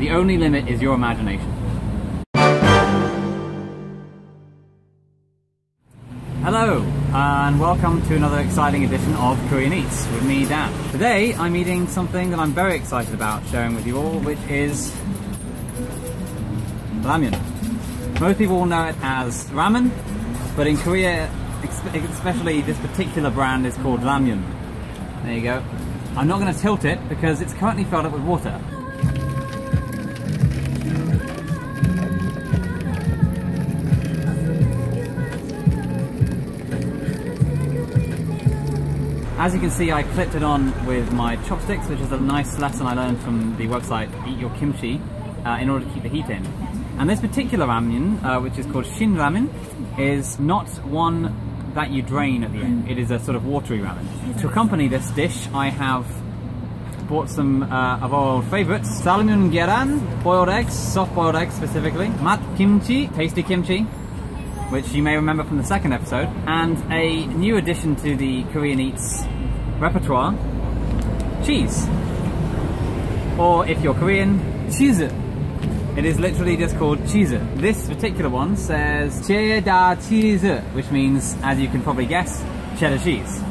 The only limit is your imagination. Hello, and welcome to another exciting edition of Korean Eats with me, Dan. Today, I'm eating something that I'm very excited about sharing with you all, which is ramyun. Most people will know it as ramen, but in Korea, especially this particular brand is called ramyun. There you go. I'm not going to tilt it because it's currently filled up with water. As you can see, I clipped it on with my chopsticks, which is a nice lesson I learned from the website Eat Your Kimchi, uh, in order to keep the heat in. And this particular ramen, uh, which is called Shin Ramen, is not one that you drain at the end. It is a sort of watery ramen. To accompany this dish, I have bought some uh, of our old favorites. Salmeungyeran, boiled eggs, soft boiled eggs specifically. Mat kimchi, tasty kimchi, which you may remember from the second episode, and a new addition to the Korean Eats repertoire, cheese. Or if you're Korean, cheese. It is literally just called cheese. This particular one says cheddar cheese, which means, as you can probably guess, cheddar cheese.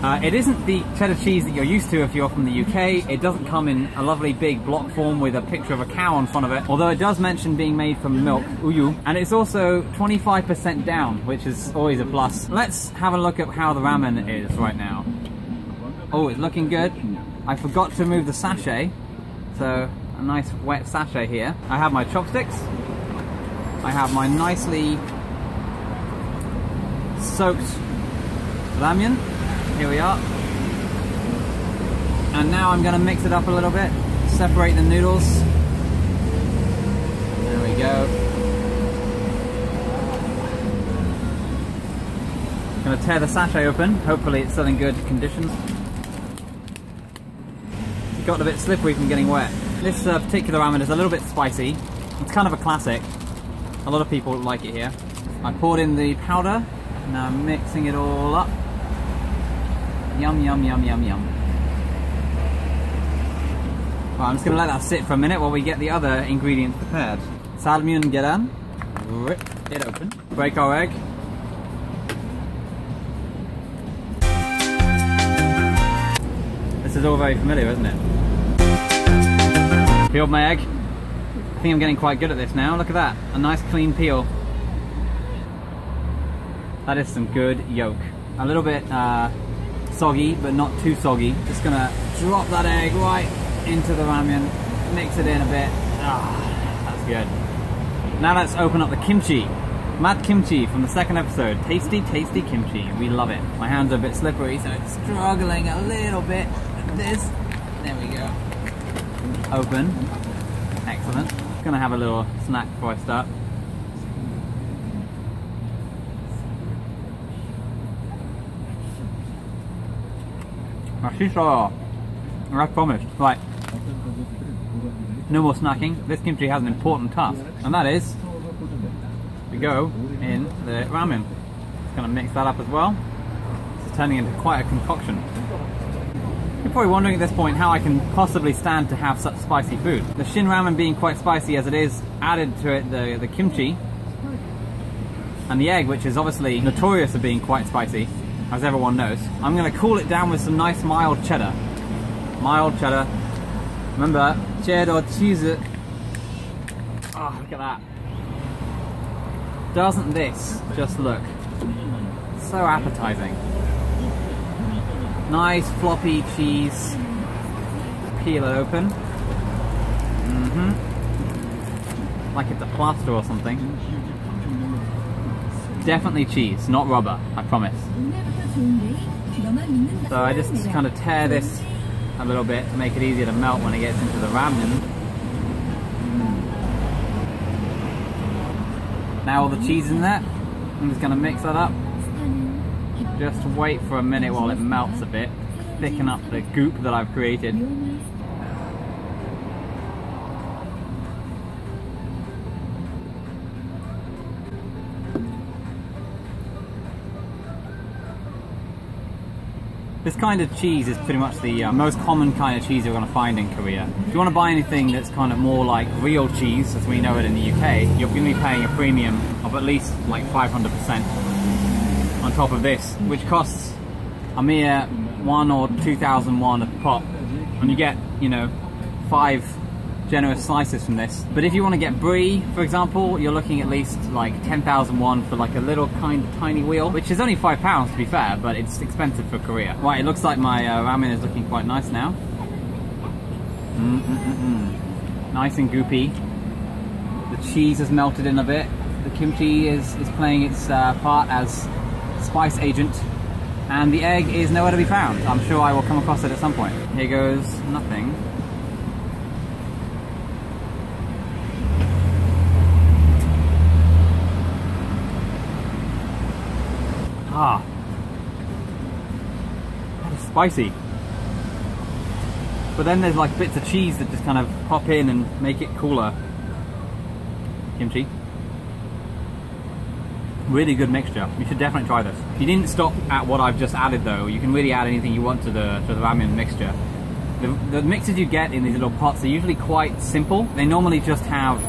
Uh, it isn't the cheddar cheese that you're used to if you're from the UK. It doesn't come in a lovely big block form with a picture of a cow on front of it, although it does mention being made from milk, uyu, and it's also 25% down, which is always a plus. Let's have a look at how the ramen is right now. Oh, it's looking good. I forgot to move the sachet, so a nice wet sachet here. I have my chopsticks. I have my nicely soaked ramyun here we are. And now I'm going to mix it up a little bit, separate the noodles. There we go. To tear the sachet open. Hopefully it's still in good condition. It got a bit slippery from getting wet. This uh, particular ramen is a little bit spicy. It's kind of a classic. A lot of people like it here. I poured in the powder. Now I'm mixing it all up. Yum, yum, yum, yum, yum. Well, I'm just to let that sit for a minute while we get the other ingredients prepared. Salmeungyeran. Rip it open. Break our egg. This is all very familiar, isn't it? Peeled my egg. I think I'm getting quite good at this now. Look at that. A nice clean peel. That is some good yolk. A little bit uh, soggy, but not too soggy. Just gonna drop that egg right into the ramen, mix it in a bit. Ah, that's good. Now let's open up the kimchi. Mat kimchi from the second episode. Tasty, tasty kimchi. We love it. My hands are a bit slippery, so it's struggling a little bit. This, there we go. Open. Excellent. Gonna have a little snack before I start. And I promised, right, no more snacking. This kimchi has an important task, and that is to go in the ramen. Just gonna mix that up as well. It's turning into quite a concoction. You're probably wondering at this point how I can possibly stand to have such spicy food. The shin ramen being quite spicy as it is, added to it the, the kimchi and the egg, which is obviously notorious for being quite spicy, as everyone knows. I'm going to cool it down with some nice mild cheddar. Mild cheddar. Remember, cheddar cheese. Oh, look at that. Doesn't this just look so appetizing? Nice floppy cheese. Peel it open. Mm-hmm. Like it's a plaster or something. Definitely cheese, not rubber, I promise. So I just kind of tear this a little bit to make it easier to melt when it gets into the ramen. Now all the cheese in there, I'm just going to mix that up. Just wait for a minute while it melts a bit, thicken up the goop that I've created. This kind of cheese is pretty much the uh, most common kind of cheese you're going to find in Korea. If you want to buy anything that's kind of more like real cheese, as we know it in the UK, you're going to be paying a premium of at least like 500% on top of this, which costs a mere one or 2,000 won a pop. And you get, you know, five generous slices from this. But if you want to get brie, for example, you're looking at least like 10,000 won for like a little kind of tiny wheel, which is only five pounds to be fair, but it's expensive for Korea. Right, it looks like my uh, ramen is looking quite nice now. Mm -mm -mm nice and goopy. The cheese has melted in a bit. The kimchi is, is playing its uh, part as spice agent. And the egg is nowhere to be found. I'm sure I will come across it at some point. Here goes nothing. Ah. That is spicy. But then there's like bits of cheese that just kind of pop in and make it cooler. Kimchi. Really good mixture. You should definitely try this. You didn't stop at what I've just added though. You can really add anything you want to the, to the ramen mixture. The, the mixes you get in these little pots are usually quite simple. They normally just have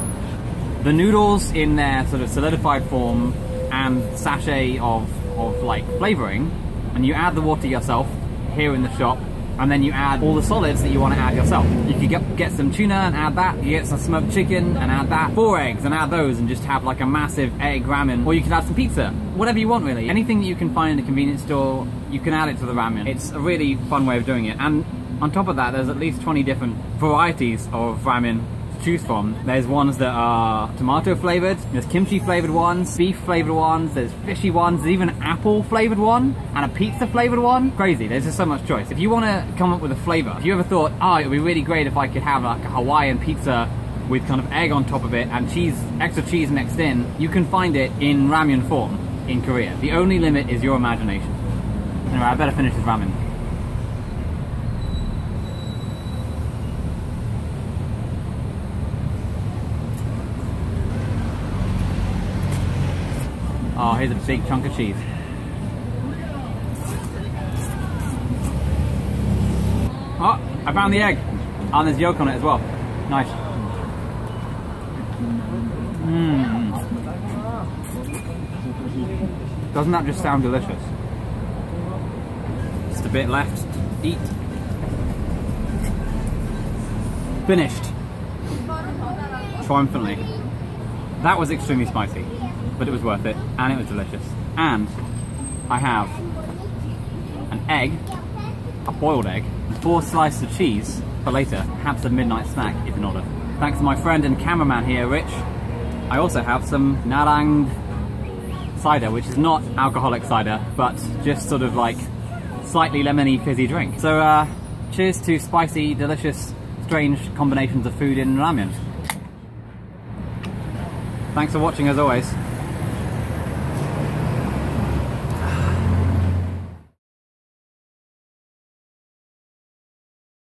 the noodles in their sort of solidified form and sachet of of like flavoring and you add the water yourself here in the shop and then you add all the solids that you want to add yourself. You could get, get some tuna and add that, you get some smoked chicken and add that, four eggs and add those and just have like a massive egg ramen. Or you could add some pizza, whatever you want really. Anything that you can find in a convenience store, you can add it to the ramen. It's a really fun way of doing it. And on top of that, there's at least 20 different varieties of ramen choose from. There's ones that are tomato flavored, there's kimchi flavored ones, beef flavored ones, there's fishy ones, there's even an apple flavored one, and a pizza flavored one. Crazy, there's just so much choice. If you want to come up with a flavor, if you ever thought, oh, it would be really great if I could have like a Hawaiian pizza with kind of egg on top of it and cheese, extra cheese mixed in, you can find it in ramyun form in Korea. The only limit is your imagination. Anyway, I better finish this ramen. Oh, here's a big chunk of cheese. Oh, I found the egg. And there's yolk on it as well. Nice. Mmm. Doesn't that just sound delicious? Just a bit left to eat. Finished. Triumphantly. That was extremely spicy but it was worth it and it was delicious. And I have an egg, a boiled egg, four slices of cheese for later, perhaps a midnight snack if in order. Thanks to my friend and cameraman here, Rich, I also have some narang cider, which is not alcoholic cider, but just sort of like slightly lemony fizzy drink. So uh, cheers to spicy, delicious, strange combinations of food in ramen. Thanks for watching as always.